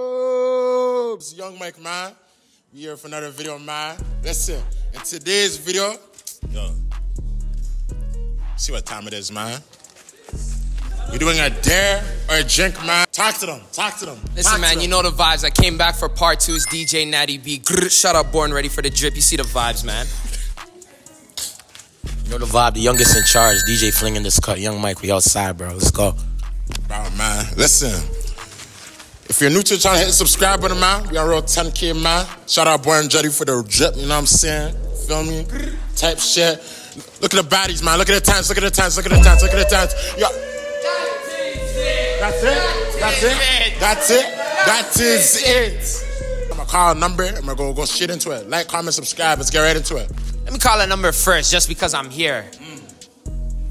YouTube's Yung Mike man. We here for another video, man. Listen, in today's video, yo, see what time it is, man. We're doing a dare or a drink, man. Talk to them. Talk to them. Listen, Talk man, to you them. know the vibes. I came back for part two. It's DJ Natty B. Grr, shut up, born ready for the drip. You see the vibes, man. You know the vibe, the youngest in charge, DJ flinging this cut. Yung Mike, we outside, bro. Let's go. Bro, man, listen. If you're new to the channel, hit the subscribe button, man. We on real 10K, man. Shout out Born Ready for the drip, you know what I'm saying? Feel me? Type shit. Look at the baddies, man. Look at the times, look at the times, look at the times, look at the times. Yo. That's it. That's it. That's it. That is it. I'm gonna call a number. I'm gonna go go shit into it. Like, comment, subscribe. Let's get right into it. Let me call a number first, just because I'm here. Mm.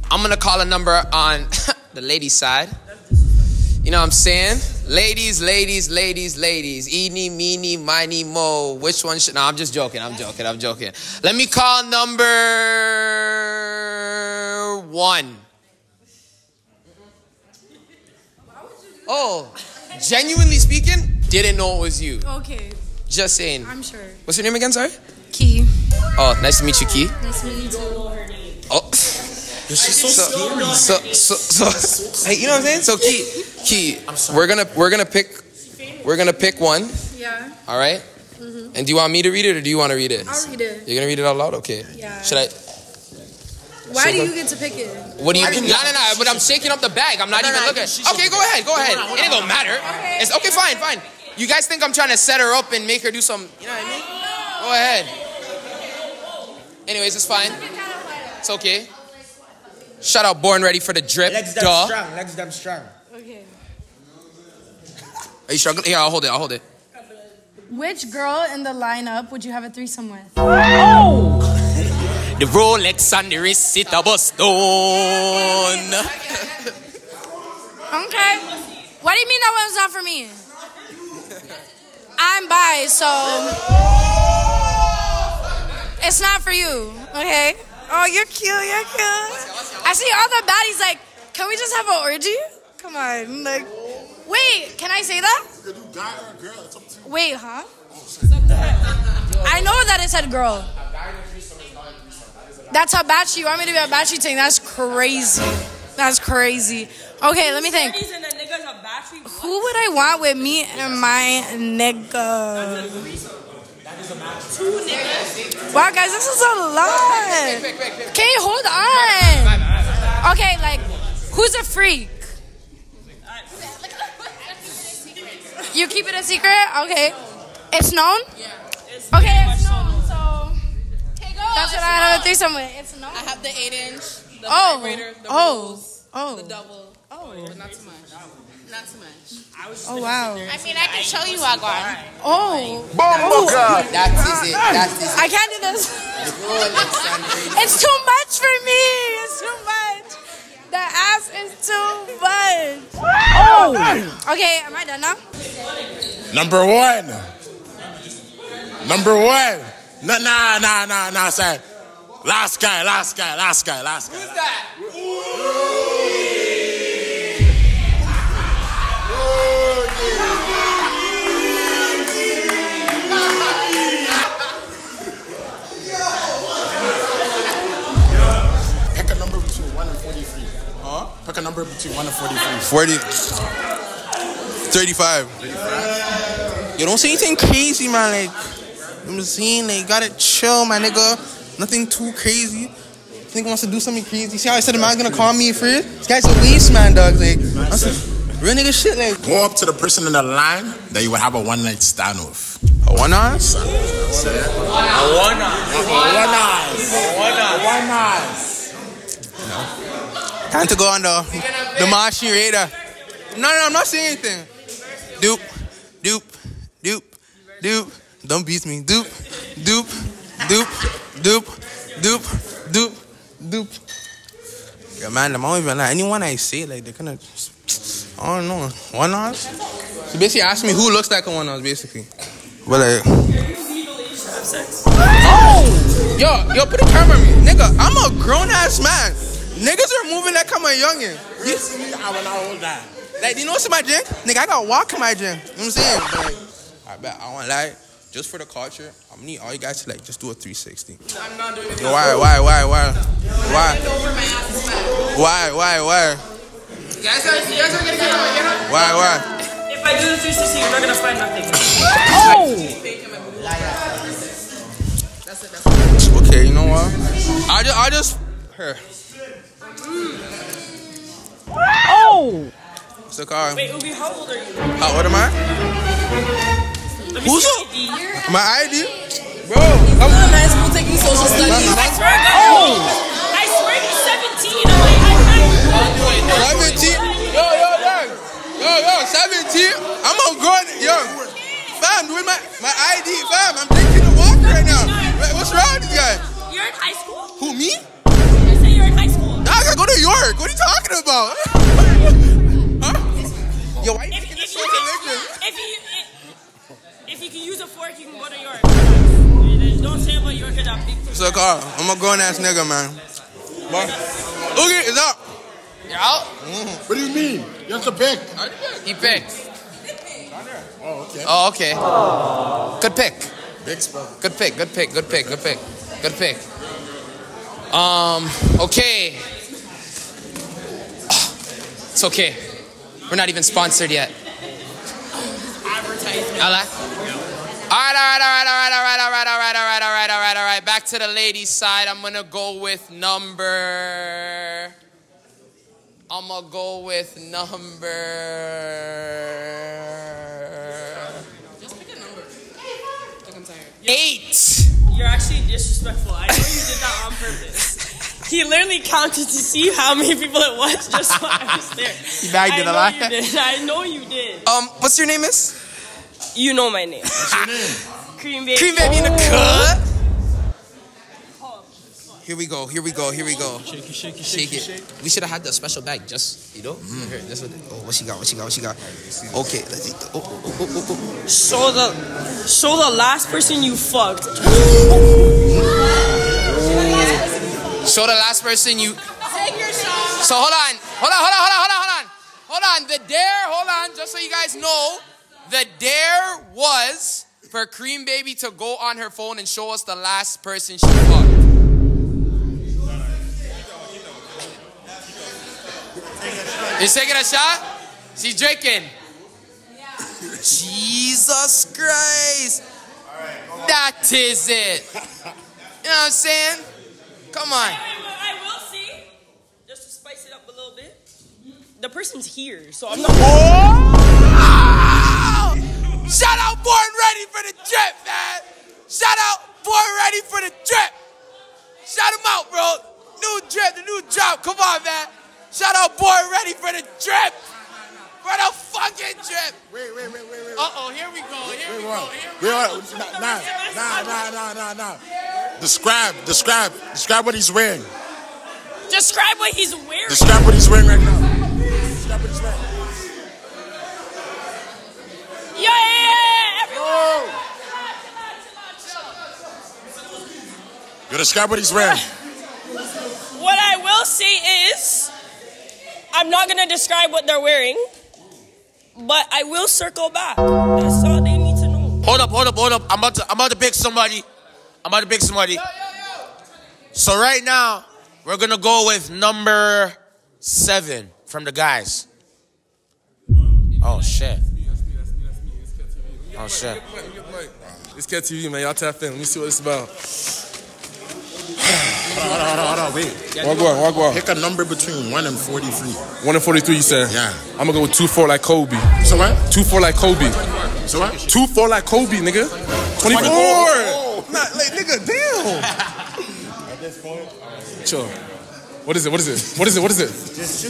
I'm gonna call a number on the ladies' side. You know what I'm saying? Ladies, ladies, ladies, ladies. Eeny, meeny, miny, mo. Which one should. No, I'm just joking. I'm joking. I'm joking. Let me call number one. Oh, genuinely speaking, didn't know it was you. Okay, Just saying. I'm sure. What's your name again, sorry? Key. Oh, nice to meet you, Key. Nice to meet you too. Oh. She's so, So, so, so, so, hey, you know what I'm saying? So, Key, Key, we're gonna, we're gonna pick, we're gonna pick one. Yeah, All right? Mhm. And do you want me to read it or do you want to read it? I'll read it. You're gonna read it out loud, okay? Yeah. Should I? Why So do you get to pick it? What do you? No, no, no. But I'm shaking up the bag. I'm not even looking. Okay, go ahead, go ahead. It ain't gonna matter. It's okay, fine, fine. You guys think I'm trying to set her up and make her do some? You know what I mean? Go ahead. Anyways, it's fine. It's okay. Shout out, born ready for the drip. Legs them Duh. strong, legs them strong. Okay. Are you struggling? Here, I'll hold it. I'll hold it. Which girl in the lineup would you have a threesome with? Oh! The Rolex on the wrist, it a bust stone. Okay. What do you mean that one's not for me? I'm bi, so it's not for you. Okay. Oh, you're cute. You're cute. I see all the baddies like, can we just have an orgy? Come on, like. Wait, can I say that? Wait, huh? I know that it said girl. That's a batch. You want me to be a batchy thing? That's crazy. That's crazy. Okay, let me think. Who would I want with me and my nigga? Wow, guys, this is a lot. Okay, hold on. Okay, like, who's a freak? You keep it a secret? Okay. It's known? Okay, it's known, so that's what I have a threesome with. It's known. I have the eight inch, the Oh, vibrator, the oh, rules, oh, the double. Oh, but not too much. Not too much. oh, wow. I mean, I can show you, Agwan. Oh, That is it. That is it. I can't do this. It's too much for me. It's too much. The ass is too much. Oh. Okay, am I done now? Number one. Number one. Nah, nah, nah, nah, nah, say. Last guy, last guy, last guy, last guy. Who's that. Number between 1 and 43. 40. 35. Yo, don't say anything crazy, man. Like, I'm saying, like, gotta chill, my nigga. Nothing too crazy. Think wants to do something crazy. See how I said the man's gonna call me first? This guy's a waste man, dog. Like, real nigga shit. Like, Go up to the person in the line that you would have a one night stand with. a one us? One eyes. One eyes. Time to go on uh, the the machine radar. No, no, I'm not saying anything. Doop, doop, doop, doop. Don't beat me. Doop, doop, doop, doop, doop, doop, doop. Yeah, man, I'm always like anyone I say like they're kind of, I don't know, one us. So basically, ask me who looks like a one us, basically. But like, oh, yo, yo, put a camera on me, nigga. I'm a grown ass man. Niggas are moving like I'm a youngin. You? I will not hold that. Like, you know what's in my gym? Nigga, I got walk in my gym. You know what I'm saying? But, like, I bet I won't lie. Just for the culture, I'm gonna need all you guys to like just do a 360. I'm not doing it. Why, why, why, why, why, Over my ass is fat. why, why, why, You guys are, you guys are gonna get on, get on. why, why? If I do the 360, you're not gonna find nothing. Oh! Okay, you know what? I just, I just, her. Oh! What's the car? Wait, Ubi, how old are you? How old am I? Who's see. My ID? Bro, I'm I'm high school taking social studies. Oh. I swear to God. Oh. I swear he's 17. I'm like, I, I, 17. Yo, yo, yo. Yo, yo, 17. I'm on grown. Yo, fam, with my, my ID, fam. I'm taking a walk right now. Wait, what's wrong with this guy? You're in high school? Who, me? School. Nah, I gotta go to York. What are you talking about? huh? Yo, why you If, this you so can, religious? if, you, if you can use a fork, you can go to York. Don't say about York at that big. So, Carl, I'm a grown ass nigga, man. But, okay, it's up. You're out? What do you mean? You have to pick. He picked. Oh, okay. Oh, okay. Good pick. Big spot. Good pick. Good pick. Good pick. Good pick. Good pick. Um. Okay. It's okay. We're not even sponsored yet. Advertisement. All right. All right, all right, all right, all right, all right, all right, all right, all right, all right, all right, all right. Back to the ladies' side. I'm gonna go with number. I'm gonna go with number Just pick a number. Like I'm tired. eight. You're actually disrespectful. I know you did that on purpose. He literally counted to see how many people it was just so I was there. You bagged I it a know lot. you did. I know you did. Um, what's your name, Miss? You know my name. What's Cream baby. Cream baby in the cut. Here we go. Here we go. Here we go. Shake it, shake it, shake, it. We should have had the special bag, just you know. Here, this one. Oh, what she got? What she got? What she got? Okay, let's eat. The, oh, oh, oh, oh, oh. Show the, show the last person you fucked. Show the last person you. Take your shot. So hold on, hold on, hold on, hold on, hold on, hold on, hold on. The dare, hold on, just so you guys know, the dare was for Cream Baby to go on her phone and show us the last person she fucked. He's taking a shot. She's drinking. Jesus Christ. That is it. You know what I'm saying? Come on. I, I will see, just to spice it up a little bit. The person's here, so I'm not. Oh! Shout out Born Ready for the drip, man. Shout out Born Ready for the drip. Shout him out, bro. New drip, the new drop. Come on, man. Shout out Born Ready for the drip. For the fucking drip. Wait, wait, wait, wait, wait. Uh oh, here we go. Here we Wait, go. Here we Wait, go. what? Nah, nah, nah, nah, nah, nah, nah. Describe, describe, describe what he's wearing. Describe what he's wearing. Describe what he's wearing right now. Describe what he's wearing. Yeah, yeah, yeah, everyone. Yo, describe what he's wearing. What I will say is, I'm not gonna describe what they're wearing, but I will circle back. That's all they need to know. Hold up, hold up, hold up. I'm about to I'm about to pick somebody. I'm about to pick somebody. So right now, we're gonna go with number seven from the guys. Oh shit. Oh shit. It's Cat TV, man. Y'all tap in. Let me see what it's about. Hold on, hold on, hold on, wait. Walk on, walk on. Pick a number between 1 and 43. 1 and 43, you said? Yeah. I'm gonna go with 2 4 like Kobe. So what? 2 4 like Kobe. So what? 2 4 like Kobe, nigga. 24! Not, like, nigga, damn. Chill. What is it? What is it? What is it? What is it?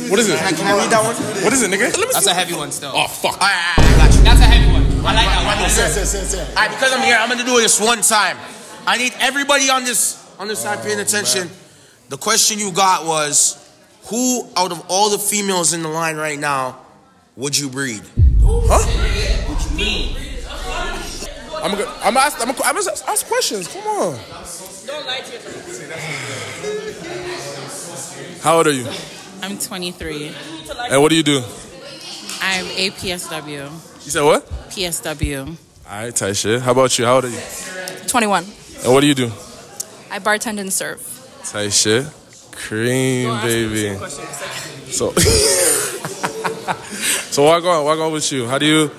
What is it? Can I read that one? What is it, nigga? That's a heavy one still. Oh, fuck. Alright, I got you. That's a heavy one. I like that one. Alright, because I'm here, I'm gonna do this one time. I need everybody on this on this side paying attention. The question you got was, who out of all the females in the line right now would you breed? I'm gonna, I'm gonna ask, I'm gonna, I'm gonna ask, ask questions. Come on. Don't lie to yourself. How old are you? I'm 23. And what do you do? I'm a PSW. You said what? PSW. All right, tight shit. How about you? How old are you? 21. And what do you do? I bartend and serve. Tight shit. Cream, baby. So, so what going? What going with you? How do you?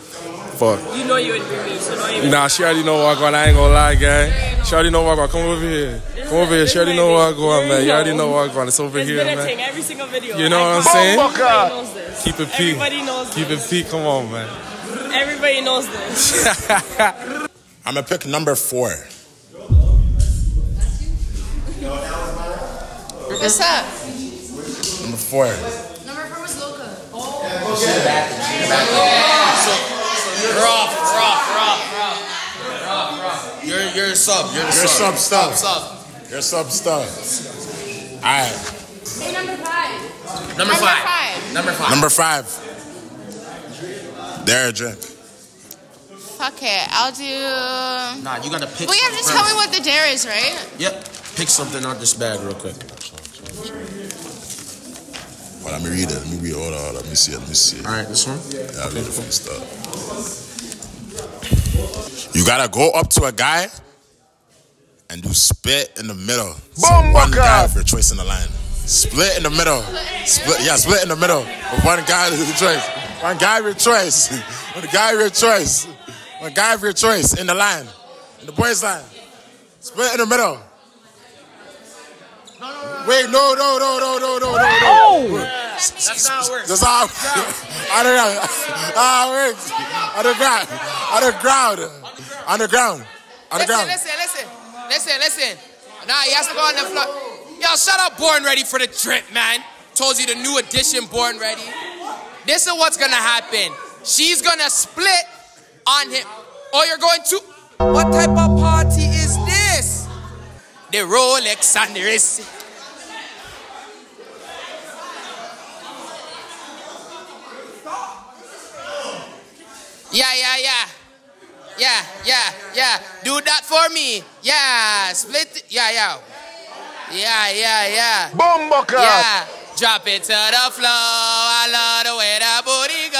Fuck. You know you would do me, so don't even. Nah, she already know what going. I ain't gonna lie, gang. She already know what going. Come over here. Come over here. She already know what I'm going, man. You already know what I going. It's over here, man. thing every single video. You know what I'm saying? Everybody knows. Keep it P. Everybody knows Keep it P. Come on, man. Everybody knows this. I'm gonna pick number four. What's up? Number four. Number four was Loca. Rough, rough, rough, rough, rough, rough. You're you're a sub. You're the You're sub sub. stuff. Sub. You're sub stuff. Alright. Hey, number five. Number five. Number five. Number five. There, drink. Fuck it. I'll do. Nah, you gotta pick. Well, you have to tell me what the dare is, right? Yep. Pick something out this bag real quick. Well, let me read it. Let me read it. Hold on. Let me see it. Let me see it. All right, this one. Yeah, I'll read it from the start. You gotta go up to a guy and do split in the middle. So one guy of your choice in the line. Split in the middle. Split, yeah, split in the middle. With one guy of your choice. One guy of your choice. One guy of your choice. One guy of your choice in the line. In the boys' line. Split in the middle. Wait, no, no, no, no, no, no, no, no. That's not work. That's how I don't know. Ah, wait. Underground. Underground. Underground. Listen, Underground. listen, listen, listen, listen. Nah, he has to go on the floor. Yo, shout out Born Ready for the trip, man. Told you the new edition Born Ready. This is what's gonna happen. She's gonna split on him. Oh, you're going to. What type of party is this? The Rolex and the wrist. Yeah, yeah, yeah. Yeah, yeah, yeah. Do that for me. Yeah, split. it. Yeah, yeah. Yeah, yeah, yeah. Bomboca! Yeah. Drop it to the floor. I love the way that booty go.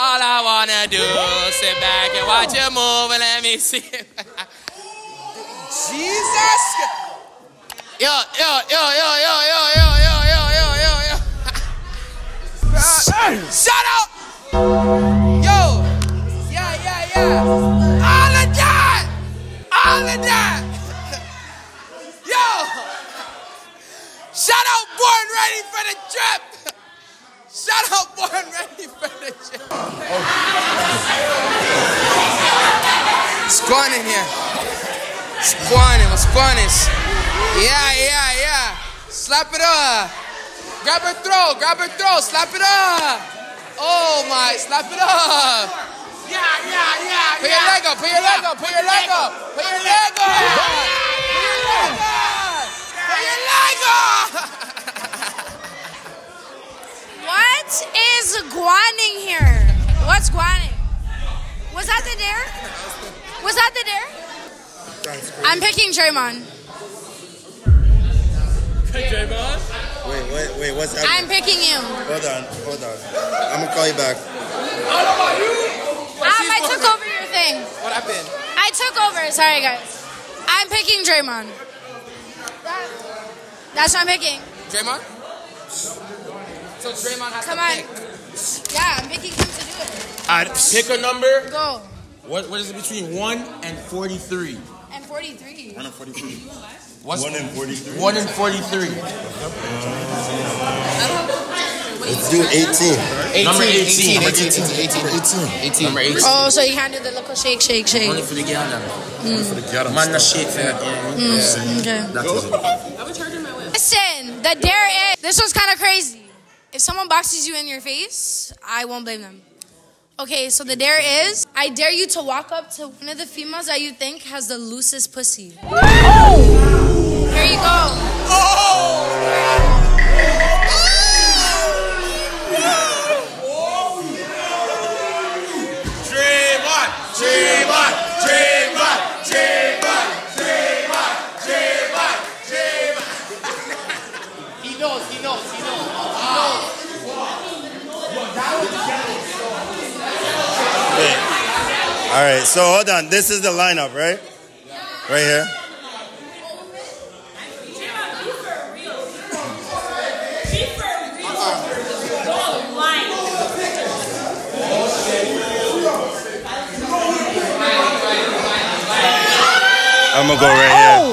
All I wanna do is sit back and watch you move and let me see. Jesus. Yo, yo, yo, yo, yo, yo, yo, yo, yo, yo, yo, yo. Shut up. Born Ready for the trip. Shout out Born Ready for the trip. What's going in here? Going in? What's going in? Yeah, yeah, yeah. Slap it up. Grab her throat. Grab her throat. Slap it up. Oh my, slap it up. Yeah, yeah, yeah. Put your leg up. Put your leg up. Put your leg up. Put your leg up. Put your leg up. Put your leg up. What is guaning here? What's guaning? Was that the dare? Was that the dare? I'm picking Draymond. Draymond? Wait, wait, wait, what's happening? I'm happening? picking you. Hold on, hold on. I'm gonna call you back. I don't want Um, I took over your thing. What happened? I took over. Sorry, guys. I'm picking Draymond. That- That's what I'm picking. Draymond? So Draymond has Come to on. pick. Yeah, I'm picking him to do it. All right, pick a number. Go. What what is it between one and forty-three? And 43. One and 43. What's One and 43. one and forty-three? Let's do 18. Number 18. 18, 18, 18, 18. Number 18. Oh, so you can't the little shake, shake, shake. Only for the girl now. Mm. For the ghetto Man, not stuff. shake for mm, that. Yeah. Okay. That is it. Listen, the dare is this was kind of crazy. If someone boxes you in your face, I won't blame them. Okay, so the dare is I dare you to walk up to one of the females that you think has the loosest pussy. Here you go. So hold on. This is the lineup, right? Right here. I'm gonna go right here. Oh,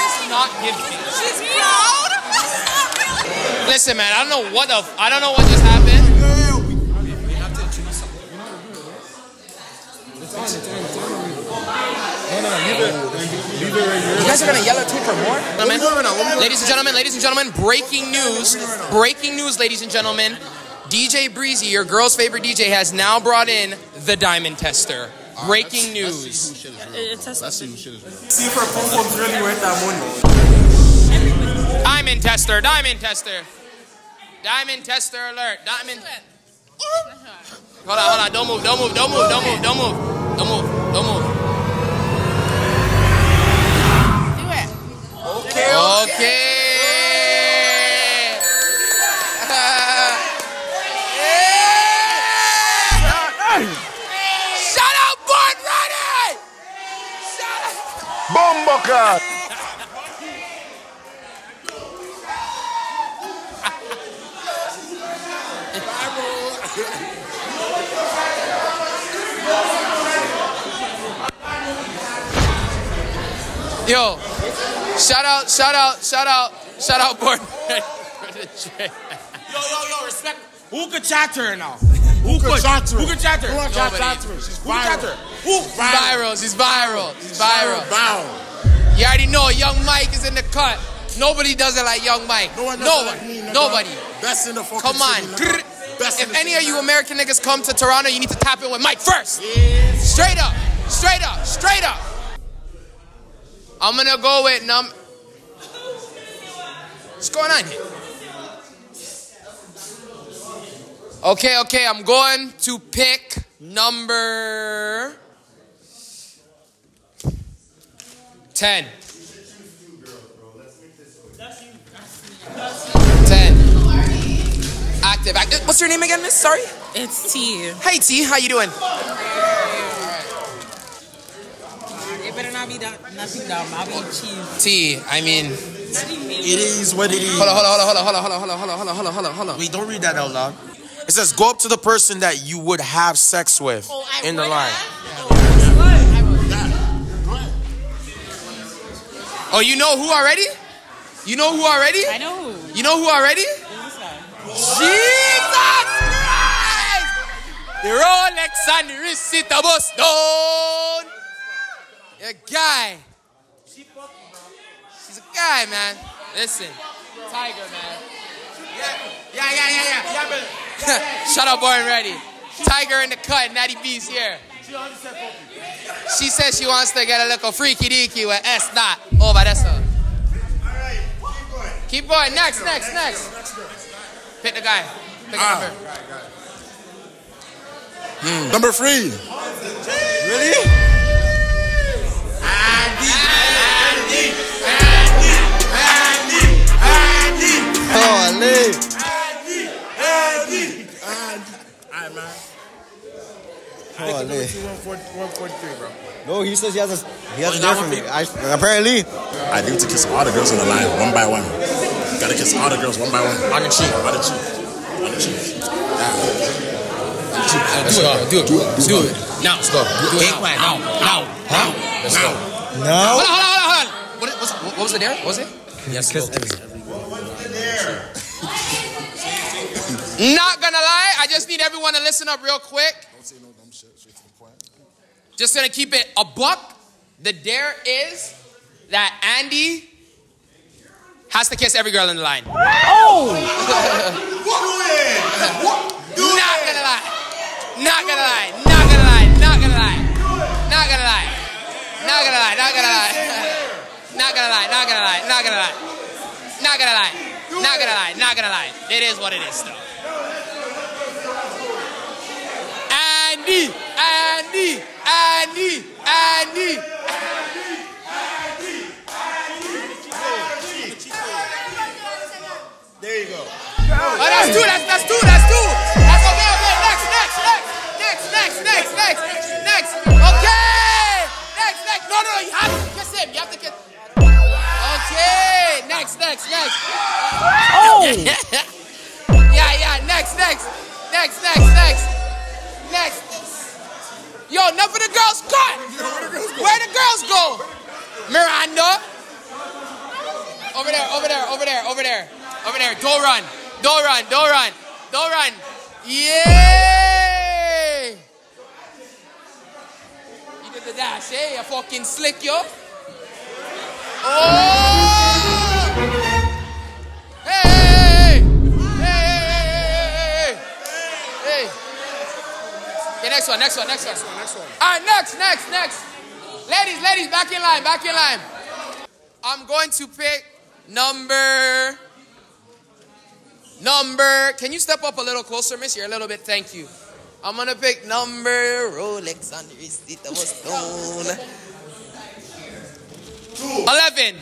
this is not giving. She's proud. Listen, man, I don't know what the, f- I don't know what just happened. You guys are gonna yell at me for more? Gentlemen, ladies and gentlemen, ladies and gentlemen, breaking news. Breaking news, ladies and gentlemen. DJ Breezy, your girl's favorite DJ, has now brought in the diamond tester. Breaking news. See if her pom pom's really worth that money. Diamond tester, diamond tester. Diamond tester alert. Diamond. Hold on, hold on. Don't move, don't move, don't move, don't move, don't move. Don't move, don't move. Do it. Okay, Okay. Bomboka! Yo, shout out, shout out, shout out, shout out, Born Ready for the trip. Yo, yo, yo, respect. Who could chat to her now? Who could chat to her? Who could chat to her? Who could Nobody. chat to her? She's Who could chat viral. She's viral, she's viral, she's viral. Viral. You already know Yung Mike is in the cut. Nobody does it like Yung Mike. No one No it like me. Nobody. Best in the fucking Come on. city. If any of you. American niggas come to Toronto, you need to tap in with Mike first. Straight up. Straight up. Straight up. I'm gonna go with num. What's going on here? Okay, okay, I'm going to pick number 10. 10. Active, active. What's your name again, miss? Sorry? It's T. Hey, T, how you doing? It better not be that, nothing dumb. I'll be cheese. T, I mean, It is what it is. hold on, hold on, hold on, hold on, hold on, hold on, hold on, hold on, hold on, hold on, hold on. Wait, don't read that out loud. It says, go up to the person that you would have sex with Oh, in the would line. Oh, you know who already? You know who already? I know who. You know who already? Jesus Christ! The Rolex and the wrist it a bust down. A guy. She's a guy, man. Listen, Tiger, man. Yeah, yeah, yeah, yeah. yeah Shut up, born ready. Tiger in the cut, Natty B's here. She says she wants to get a little freaky deaky with S dot over there. So. Keep going. Next, next, next. Pick the guy. Pick Ah. number. Hmm, Number three. Holy. Holy. 143, bro. No, he says he has a he has a girl for me. I, apparently. I need to kiss all the girls on the line, one by one. Gotta kiss all the girls one by one. On the cheek. On the cheek. On the cheek. Let's go. Do it. Do it. Do it. Now. Let's go. Do it Take. Now. Now. Now. Let's go. No. Hold on, hold on, hold on, hold on. What is, what's, what was the dare? What was it? Yes, kiss Not gonna lie, I just need everyone to listen up real quick. Just gonna keep it a buck. The dare is that Andy has to kiss every girl in the line. Oh! Not gonna lie. Not gonna lie. Not gonna lie. Not gonna lie. Not gonna lie. Not gonna lie. Not gonna lie. Not gonna lie. Not gonna lie. Not gonna lie. Not gonna lie. Not gonna lie. Not gonna lie. It is what it is, though. Andy. Andy. Annie, Annie. There you go. Oh, that's two, that's, that's two, that's two. That's okay, okay. Next, next, next, next, next, next, next, next. Okay. Next, next. No, no, you have to kiss him. You have to kiss. Okay. Next, next, next. Oh. yeah, yeah. Next, next, next, next, next. Over there. Over there. Over there. Over there. Don't run. Don't run. Don't run. Don't run. Yeah. You did the dash, eh? You fucking slick, yo. Oh! Hey! Hey! Hey! Hey! Hey! Okay, next one. Next one. Next one. Next one. Next one. All right, next, next, next. Ladies, ladies, back in line. Back in line. I'm going to pick number. Number. Can you step up a little closer, miss? You're a little bit. Thank you. I'm gonna pick number Rolex on the receipt that was stolen. Eleven.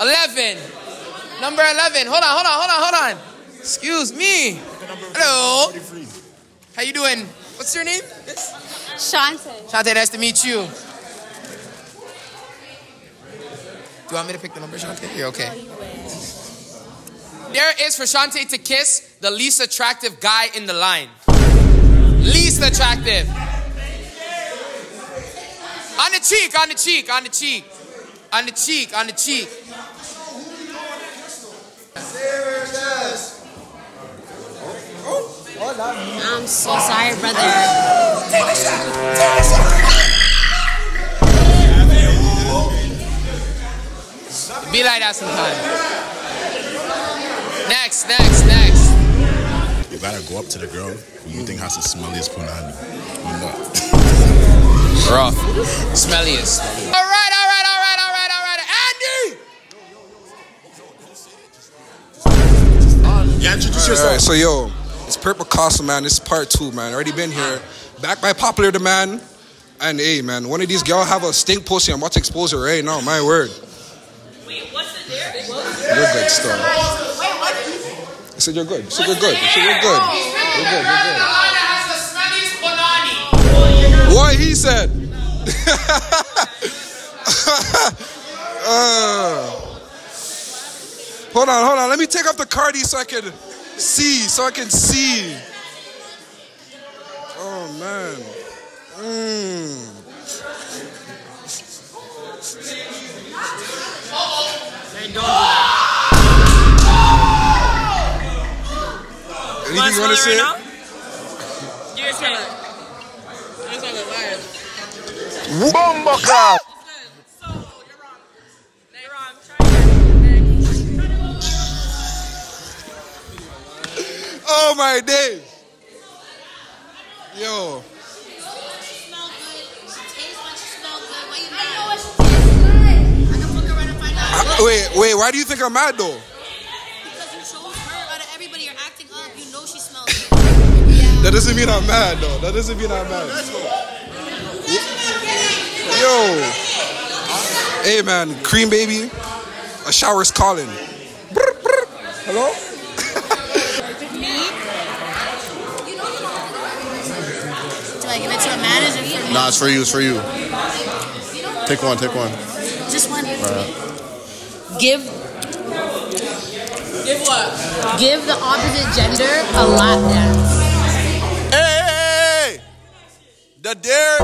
Eleven. Number eleven. Hold on. Hold on. Hold on. Hold on. Excuse me. Hello. How you doing? What's your name? Shante. Shante, nice to meet you. Do you want me to pick the number, Shante? You're okay. There is for Shante to kiss the least attractive guy in the line. Least attractive. On the cheek, on the cheek, on the cheek. On the cheek, on the cheek. Oh, oh, oh, I'm so sorry, brother. Be like that sometime. Next, next, next. You gotta go up to the girl who you think has the smelliest punani. You not. Rough. Smelliest. All right, all right, all right, all right, all right. Andy! Yeah, introduce All yourself. right, so yo, it's Purple Castle, man. This is part two, man. Already been here. Back by popular demand. And hey, man, one of these girls have a stink pussy. I'm about to expose her right now. My word. You're good still. I said you're good. I said you're good. I said you're good. You're good. You're good. What he said. Uh, hold on, hold on. Let me take off the cardi so I can see. So I can see. Oh man. Mm. Anything you want to say? It? You're saying. Bomba clap. Oh my days. Yo. Wait, wait, why do you think I'm mad though? That doesn't mean I'm mad though. That doesn't mean I'm mad. Yo. Hey man, cream baby. A shower's calling. Brr, brr. Hello? Do I give it to a manager for? Nah, it's for you. It's for you. Take one. Take one. Just one. Alright. Give. Give what? Give the opposite gender a lap dance. The dare.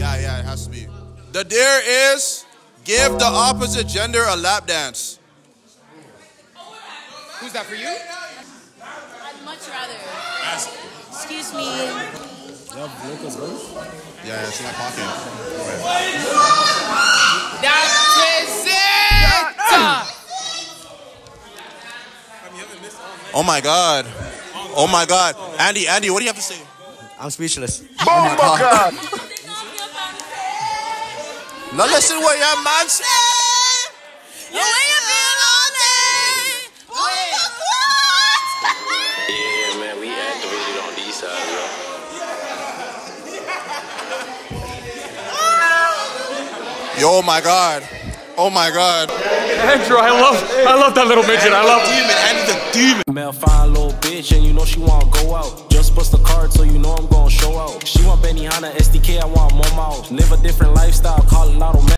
Yeah, yeah, it has to be. The dare is give the opposite gender a lap dance. Who's that for you? I'd much rather. Excuse me. Yeah, it's in my pocket. That is it! Oh my God. Oh my God. Andy, Andy, what do you have to say? I'm speechless. Oh now listen what your man said. Yeah, man, we activated on these sides, bro. Yo, oh my God. Oh my God. Andrew, I love, I love that little midget. I love demon. Andy's a demon. Man, fine little bitch, and you know she wanna go out. Bust a card, so you know I'm gonna show out. She want Benihana SDK, I want more mouths. Live a different lifestyle, call it Lotto